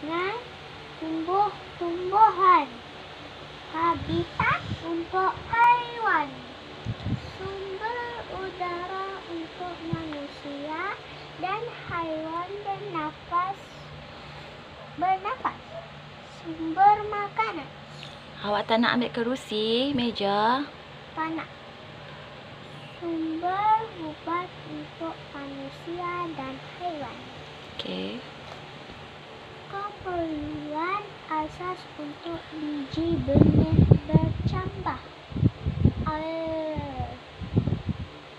dengan tumbuh-tumbuhan. Habitat untuk haiwan. Sumber udara untuk manusia dan haiwan bernafas. Bernafas. Sumber makanan. Awak tak nak ambil kerusi, meja? Panak. Sumber ubat untuk manusia dan haiwan. Okey. Keperluan asas untuk biji benih bercambah. Air.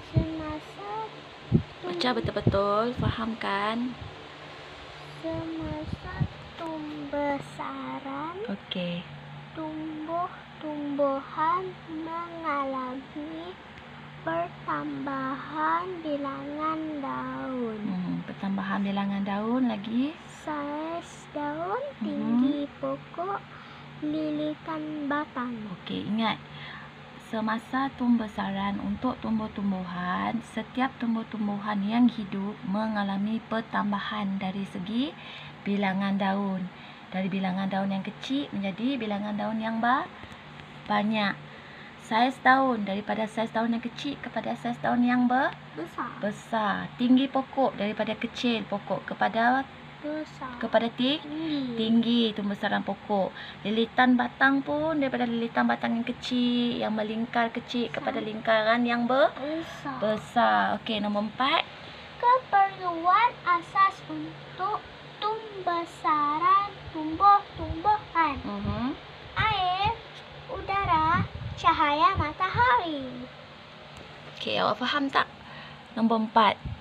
Semasa Baca betul-betul, fahamkan. Semasa pembesaran, Okey. tumbuh-tumbuhan mengalami pertambahan bilangan daun. Hmm, pertambahan bilangan daun lagi. Saiz daun, Mhm. tinggi pokok, lilitan batang. Okey, ingat. Semasa pembesaran untuk tumbuh-tumbuhan, setiap tumbuh-tumbuhan yang hidup mengalami pertambahan dari segi bilangan daun. Dari bilangan daun yang kecil menjadi bilangan daun yang ba- banyak. Saiz daun daripada saiz daun yang kecil kepada saiz daun yang be- Besar. besar. Tinggi pokok daripada kecil pokok kepada Besar. kepada ti- tinggi. tinggi pembesaran pokok. Lilitan batang pun daripada lilitan batang yang kecil, yang melingkar kecil kepada lingkaran yang be- Besar. besar. Okey, nombor empat. Keperluan asas untuk pembesaran tumbuh-tumbuhan. Uh-huh. Air, udara, cahaya matahari. Okey, awak faham tak? Nombor empat.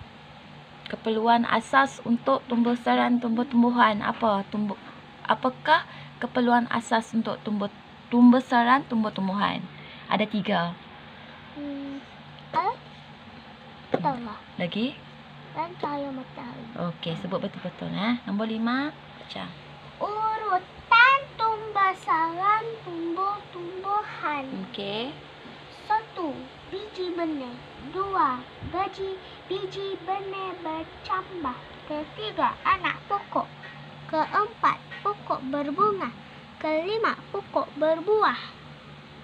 Keperluan asas untuk pembesaran tumbuh-tumbuhan apa? Tumbuh apakah keperluan asas untuk tumbuh pembesaran tumbuh-tumbuhan? Ada tiga. Hmm. Lagi? dan cahaya matahari. Okey, sebut betul-betul eh. Nombor lima. Baca. Urutan pembesaran tumbuh-tumbuhan. Okey. Satu, biji benih. Dua, gaji biji benih bercambah. Ketiga, anak pokok. Keempat, pokok berbunga. Kelima, pokok berbuah.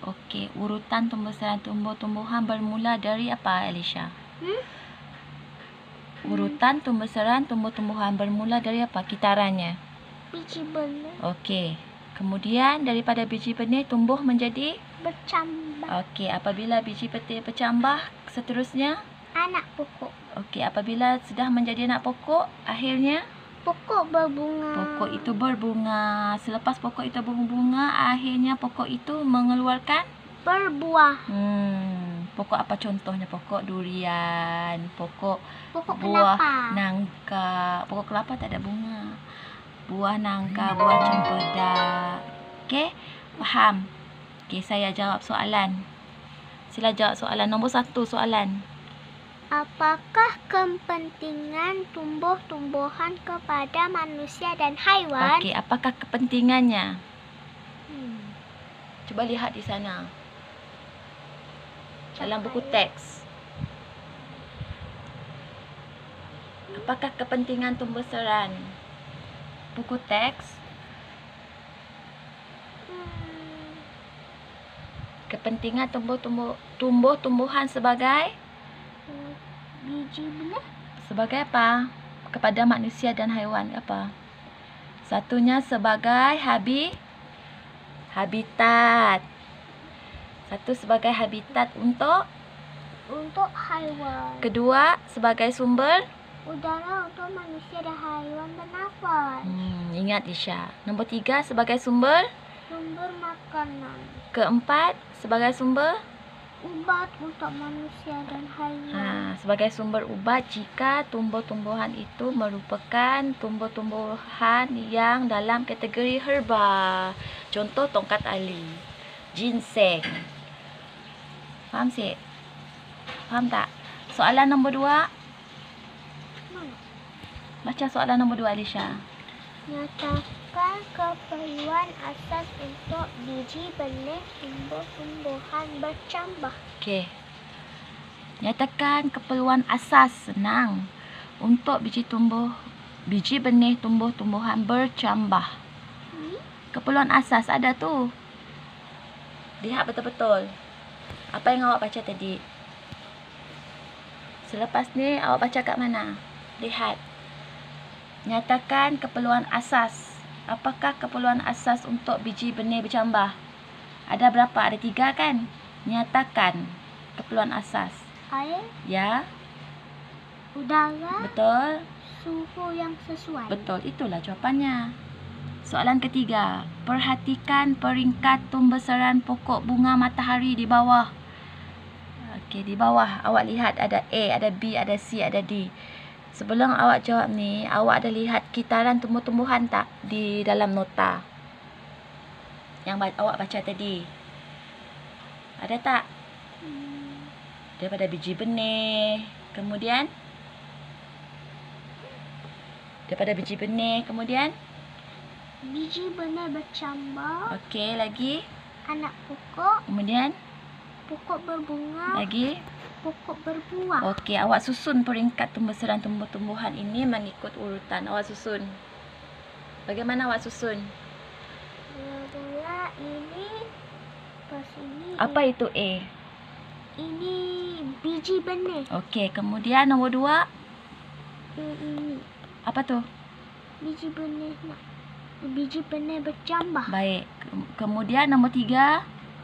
Okey, urutan pembesaran tumbuh-tumbuhan bermula dari apa, Alicia? Hmm? Urutan pembesaran tumbuh-tumbuhan bermula dari apa? Kitarannya. Biji benih Okey. Kemudian daripada biji benih tumbuh menjadi bercambah. Okey, apabila biji benih bercambah seterusnya Anak pokok. Okey, apabila sudah menjadi anak pokok, akhirnya Pokok berbunga. pokok itu berbunga. Selepas pokok itu berbunga, akhirnya pokok itu mengeluarkan berbuah. hmm, pokok apa contohnya? Pokok durian, pokok Pokok buah kelapa. nangka. Pokok kelapa tak ada bunga. Buah nangka, buah cempedak. Okey, faham? Okey, saya jawab soalan. Sila jawab soalan nombor satu soalan. Apakah kepentingan tumbuh-tumbuhan kepada manusia dan haiwan? Okey, apakah kepentingannya? Hmm. Cuba lihat di sana. Dalam buku teks. Apakah kepentingan pembesaran? Buku teks, kepentingan tumbuh-tumbuh tumbuh-tumbuhan sebagai. Biji benih. sebagai apa? Kepada manusia dan haiwan apa? Satunya sebagai habi habitat. Satu sebagai habitat untuk Untuk haiwan. kedua sebagai sumber Udara untuk manusia dan haiwan bernafas. Hmm, ingat Isha. Nombor tiga sebagai sumber. Sumber makanan. Keempat sebagai sumber. Ubat untuk manusia dan haiwan. Ha, sebagai sumber ubat jika tumbuh-tumbuhan itu merupakan tumbuh-tumbuhan yang dalam kategori herba. Contoh tongkat ali, ginseng. Faham sih? Faham tak? Soalan nombor dua. Baca soalan nombor dua Alisha. Nyatakan keperluan asas untuk biji benih tumbuh-tumbuhan bercambah. Okey. Nyatakan keperluan asas senang untuk biji tumbuh biji benih tumbuh-tumbuhan bercambah. Ni. Keperluan asas ada tu. Lihat betul-betul. Apa yang awak baca tadi? Selepas ni awak baca kat mana? Lihat. Nyatakan keperluan asas. Apakah keperluan asas untuk biji benih bercambah? Ada berapa? Ada tiga kan? Nyatakan keperluan asas. Air, Ya, udara, betul. suhu yang sesuai. Betul, itulah jawapannya. Soalan ketiga, perhatikan peringkat pembesaran pokok bunga matahari di bawah. Okey, di bawah awak lihat ada A, ada B, ada C, ada D. Sebelum awak jawab ni, awak ada lihat kitaran tumbuh-tumbuhan tak di dalam nota? Yang awak baca tadi. Ada tak? Daripada biji benih, kemudian? Daripada biji benih, kemudian? Biji benih bercambah, okey lagi, anak pokok, kemudian? Pokok berbunga, lagi pokok berbuah. Okey, awak susun peringkat pembesaran tumbuh-tumbuhan ini mengikut urutan. Awak susun. Bagaimana awak susun? Mula-mula ini pas ini Apa itu A? ini biji benih. Okey, kemudian nombor dua, Ini apa tu? biji benih nak biji benih bercambah. Baik. Ke- Kemudian nombor tiga,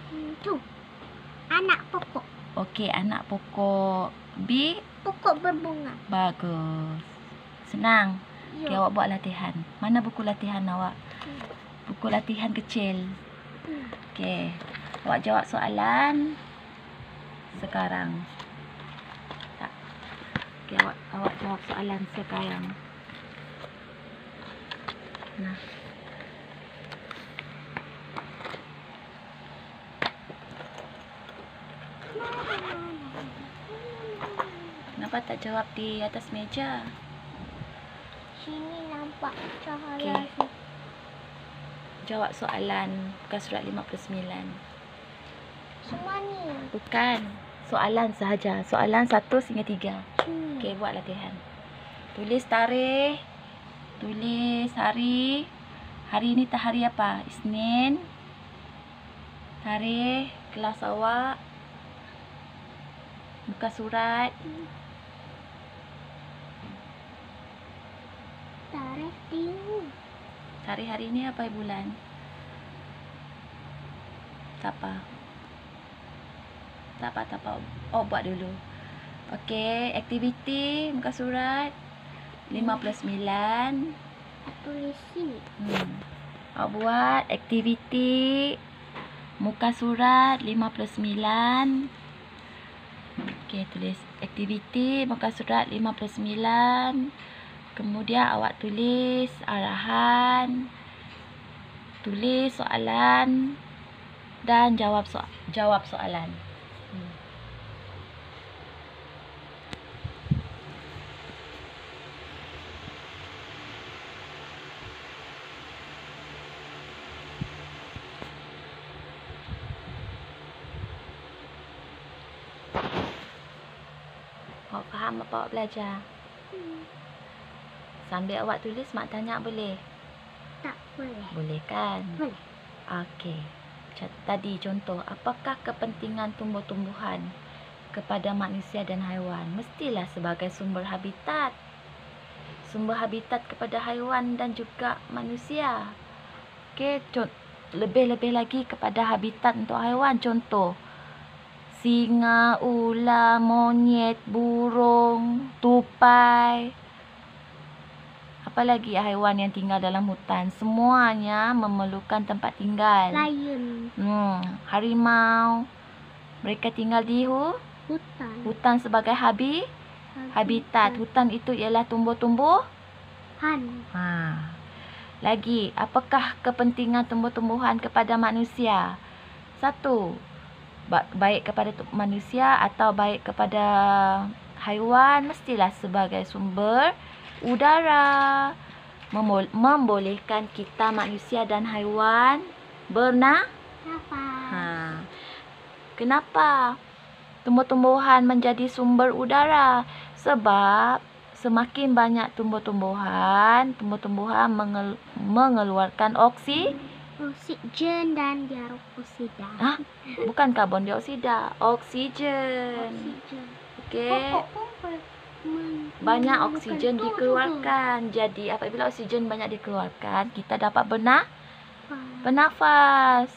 Hmm, tu anak pokok, okey, anak pokok. B, pokok berbunga. bagus. Senang. Okey, Yo. awak buat latihan. Mana buku latihan awak? Hmm, Buku latihan kecil. hmm. Okey. Awak jawab soalan sekarang. Tak. Okey, awak awak jawab soalan sekarang. Nah. Kenapa tak jawab di atas meja? Sini nampak cahaya. Okey. tu. Jawab soalan bukan surat 59. Semua ni. Bukan. Soalan sahaja. Soalan 1 sehingga 3. Sini. Okey, buat latihan. Tulis tarikh. Tulis hari. Hari ni tak hari apa? Isnin. Tarikh kelas awak. Buka surat. Tarikh tinggi. Tarikh hari ni apa bulan? Tak apa. Tak apa, tak apa. Oh, buat dulu. Okey, aktiviti muka surat 59. Tulis sini. Hmm. Awak buat aktiviti muka surat 59. Okey, tulis aktiviti muka surat 59. Kemudian awak tulis arahan, tulis soalan dan jawab so jawab soalan. Hmm. Awak faham apa awak belajar? Hmm. Sambil awak tulis, mak tanya boleh? Tak boleh. Boleh kan? Boleh. Okey. Tadi contoh, apakah kepentingan tumbuh-tumbuhan kepada manusia dan haiwan? Mestilah sebagai sumber habitat. Sumber habitat kepada haiwan dan juga manusia. Okey, con- lebih-lebih lagi kepada habitat untuk haiwan. Contoh, singa, ular, monyet, burung, tupai. Apa lagi haiwan yang tinggal dalam hutan? Semuanya memerlukan tempat tinggal. Lion. Hmm, harimau. Mereka tinggal di hu, Hutan. hutan sebagai habi, habitat. Hutan itu ialah tumbuh-tumbuh. Han. Ha. Lagi, apakah kepentingan tumbuh-tumbuhan kepada manusia? Satu, ba- baik kepada manusia atau baik kepada haiwan mestilah sebagai sumber udara membolehkan kita manusia dan haiwan bernah Nafas. Ha. Kenapa tumbuh-tumbuhan menjadi sumber udara? Sebab semakin banyak tumbuh-tumbuhan, tumbuh-tumbuhan mengel mengeluarkan oksi Oksigen dan dioksida. Ah, bukan karbon dioksida, oksigen. Oksigen. Okey. Ber- men- Banyak oksigen dikeluarkan. Jadi apabila oksigen banyak dikeluarkan, kita dapat juga. bernafas.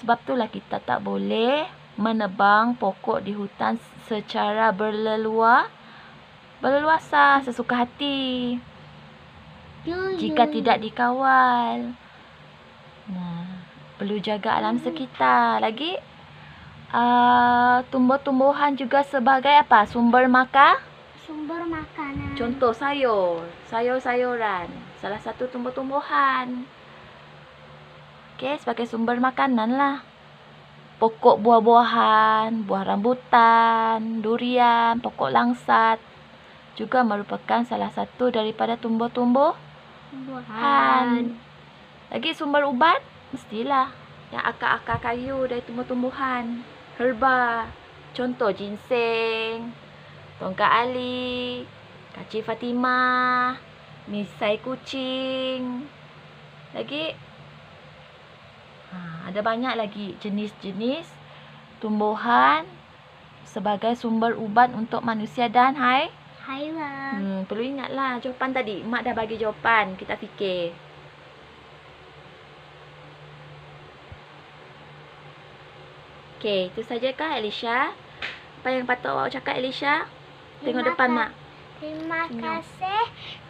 Sebab itulah kita tak boleh menebang pokok di hutan secara berleluar berleluasa sesuka hati Ya, jika ya. tidak dikawal. Nah, perlu jaga alam sekitar. Lagi uh, tumbuh-tumbuhan juga sebagai apa? Sumber makan. Sumber makanan. Contoh sayur, sayur-sayuran, salah satu tumbuh-tumbuhan. Okey, sebagai sumber makanan lah. Pokok buah-buahan, buah rambutan, durian, pokok langsat juga merupakan salah satu daripada tumbuh-tumbuhan. Tumbuhan. Lagi sumber ubat mestilah yang akar-akar kayu dari tumbuh-tumbuhan, herba. Contoh ginseng, tongkat ali, kaci Fatimah, misai kucing. Lagi ha, ada banyak lagi jenis-jenis tumbuhan sebagai sumber ubat untuk manusia dan hai. Haiwan. Hmm, perlu ingatlah jawapan tadi. Mak dah bagi jawapan. Kita fikir. Okey, itu sajakah Elisha? Apa yang patut awak cakap Elisha? Tengok Terima depan mak. Terima kasih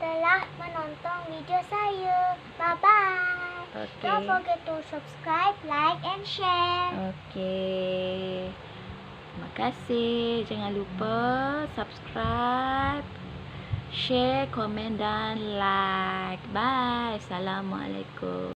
telah menonton video saya. Bye bye. Okey. Don't forget to subscribe, like and share. Okey. Terima kasih. Jangan lupa subscribe, share, komen dan like. Bye. Assalamualaikum.